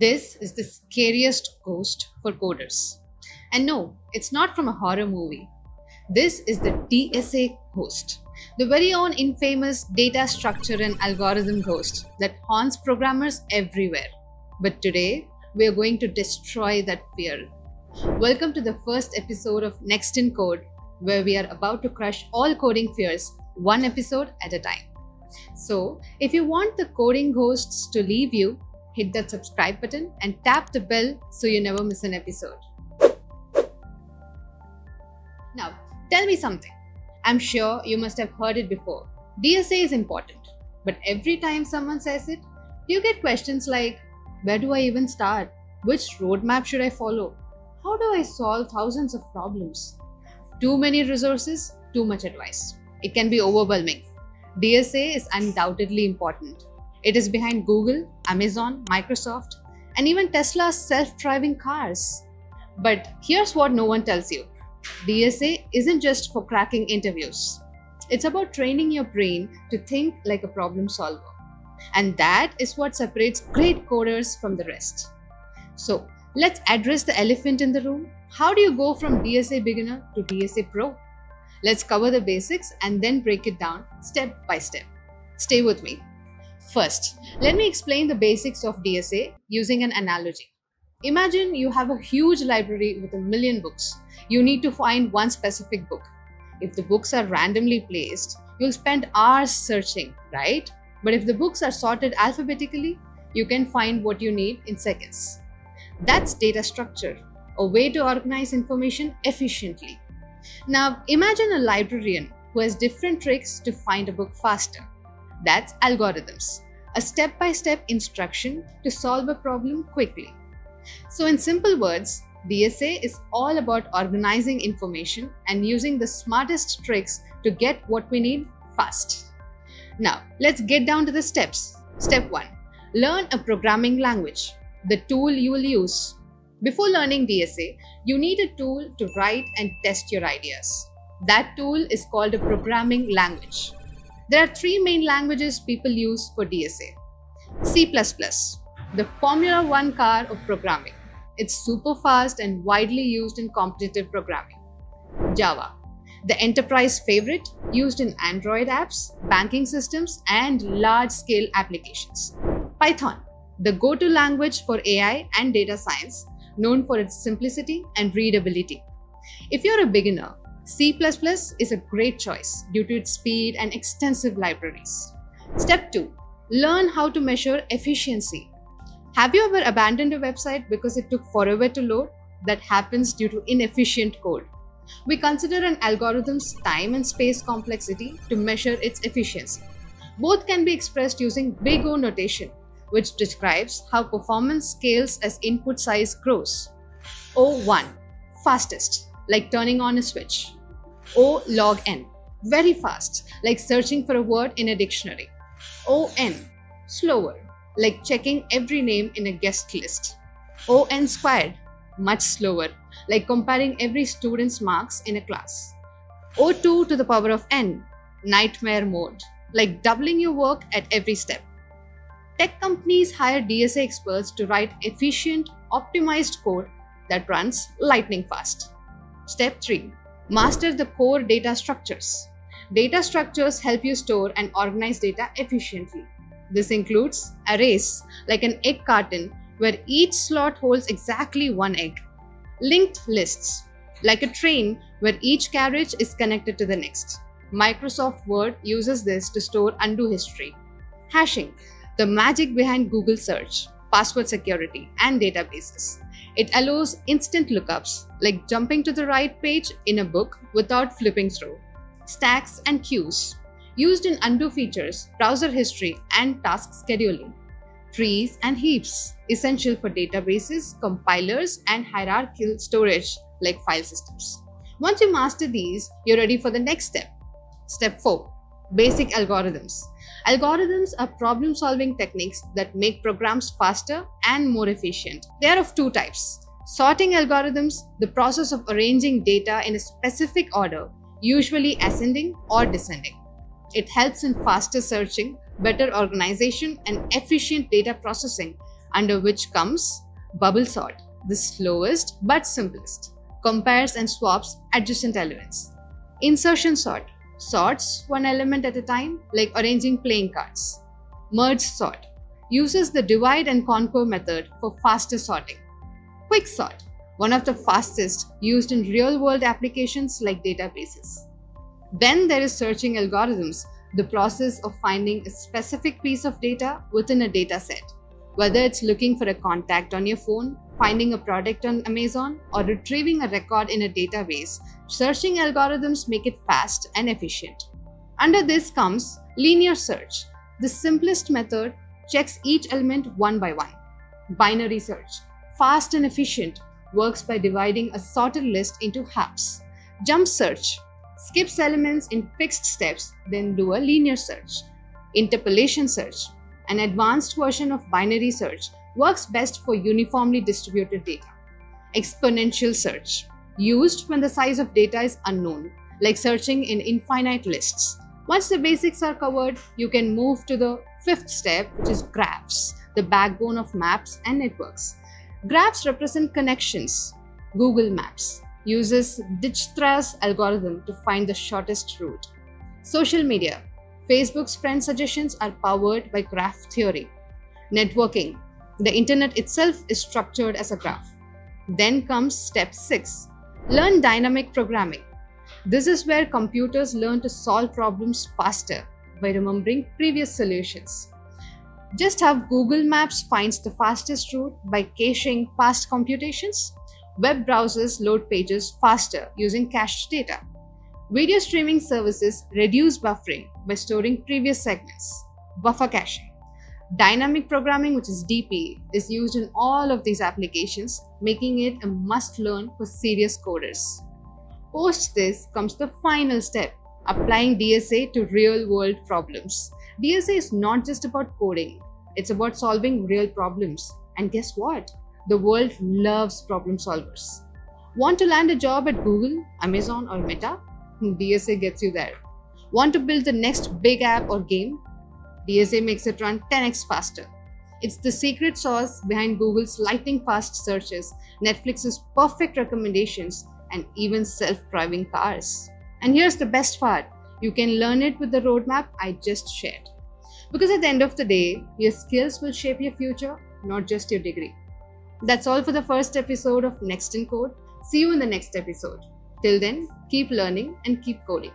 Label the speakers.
Speaker 1: This is the scariest ghost for coders. And no, it's not from a horror movie. This is the DSA ghost, the very own infamous data structure and algorithm ghost that haunts programmers everywhere. But today, we are going to destroy that fear. Welcome to the first episode of Nxt In Code, where we are about to crush all coding fears one episode at a time. So, if you want the coding ghosts to leave you, hit that subscribe button and tap the bell so you never miss an episode. Now, tell me something. I'm sure you must have heard it before. DSA is important, but every time someone says it, you get questions like Where do I even start? Which roadmap should I follow? How do I solve thousands of problems? Too many resources, too much advice. It can be overwhelming. DSA is undoubtedly important. It is behind Google, Amazon, Microsoft, and even Tesla's self driving cars. But here's what no one tells you DSA isn't just for cracking interviews, it's about training your brain to think like a problem solver. And that is what separates great coders from the rest. So, let's address the elephant in the room. How do you go from DSA beginner to DSA pro? Let's cover the basics and then break it down step by step. Stay with me. First, let me explain the basics of DSA using an analogy. Imagine you have a huge library with a million books. You need to find one specific book. If the books are randomly placed, you'll spend hours searching, right? But if the books are sorted alphabetically, you can find what you need in seconds. That's data structure, a way to organize information efficiently. Now, imagine a librarian who has different tricks to find a book faster. That's algorithms, a step by step instruction to solve a problem quickly. So, in simple words, DSA is all about organizing information and using the smartest tricks to get what we need fast. Now, let's get down to the steps. Step 1 Learn a programming language, the tool you will use. Before learning DSA, you need a tool to write and test your ideas. That tool is called a programming language. There are three main languages people use for DSA C, the Formula One car of programming. It's super fast and widely used in competitive programming. Java, the enterprise favorite used in Android apps, banking systems, and large scale applications. Python, the go to language for AI and data science, known for its simplicity and readability. If you're a beginner, C++ is a great choice due to its speed and extensive libraries. Step 2. Learn how to measure efficiency. Have you ever abandoned a website because it took forever to load? That happens due to inefficient code. We consider an algorithm's time and space complexity to measure its efficiency. Both can be expressed using big O notation, which describes how performance scales as input size grows. O1 fastest, like turning on a switch. O log n very fast, like searching for a word in a dictionary. ON slower, like checking every name in a guest list. ON squared much slower, like comparing every student's marks in a class. O2 to the power of n nightmare mode, like doubling your work at every step. Tech companies hire DSA experts to write efficient, optimized code that runs lightning fast. Step 3 Master the core data structures. Data structures help you store and organize data efficiently. This includes arrays, like an egg carton, where each slot holds exactly one egg. Linked lists, like a train, where each carriage is connected to the next. Microsoft Word uses this to store undo history. Hashing, the magic behind Google search, password security, and databases. It allows instant lookups, like jumping to the right page in a book without flipping through. Stacks and queues, used in undo features, browser history, and task scheduling. Trees and heaps, essential for databases, compilers, and hierarchical storage like file systems. Once you master these, you're ready for the next step. Step 4 Basic algorithms. Algorithms are problem solving techniques that make programs faster and more efficient. They are of two types. Sorting algorithms, the process of arranging data in a specific order, usually ascending or descending. It helps in faster searching, better organization, and efficient data processing under which comes bubble sort, the slowest but simplest, compares and swaps adjacent elements. Insertion sort, sorts one element at a time, like arranging playing cards. Merge sort, uses the divide and conquer method for faster sorting. Quick sort, one of the fastest used in real world applications like databases. Then there is searching algorithms, the process of finding a specific piece of data within a dataset. Whether it's looking for a contact on your phone, finding a product on Amazon, or retrieving a record in a database, searching algorithms make it fast and efficient. Under this comes linear search. The simplest method checks each element one by one. Binary search, fast and efficient, works by dividing a sorted list into halves. Jump search skips elements in fixed steps, then do a linear search. Interpolation search, an advanced version of binary search, works best for uniformly distributed data. Exponential search, used when the size of data is unknown, like searching in infinite lists. Once the basics are covered, you can move to the fifth step, which is graphs, the backbone of maps and networks. Graphs represent connections. Google Maps uses Dijkstra's algorithm to find the shortest route. Social media. Facebook's friend suggestions are powered by graph theory. Networking. The internet itself is structured as a graph. Then comes step 6. Learn dynamic programming. This is where computers learn to solve problems faster by remembering previous solutions. Just have Google Maps finds the fastest route by caching past computations. Web browsers load pages faster using cached data. Video streaming services reduce buffering by storing previous segments. Buffer caching. Dynamic programming, which is DP, is used in all of these applications, making it a must learn for serious coders. Post this comes the final step applying DSA to real world problems. DSA is not just about coding, it's about solving real problems. And guess what? The world loves problem solvers. Want to land a job at Google, Amazon, or Meta? Hmm, DSA gets you there. Want to build the next big app or game? DSA makes it run 10x faster. It's the secret sauce behind Google's lightning fast searches, Netflix's perfect recommendations, and even self driving cars. And here's the best part you can learn it with the roadmap I just shared. Because at the end of the day, your skills will shape your future, not just your degree. That's all for the first episode of Nxt In Code. See you in the next episode. Till then, keep learning and keep coding.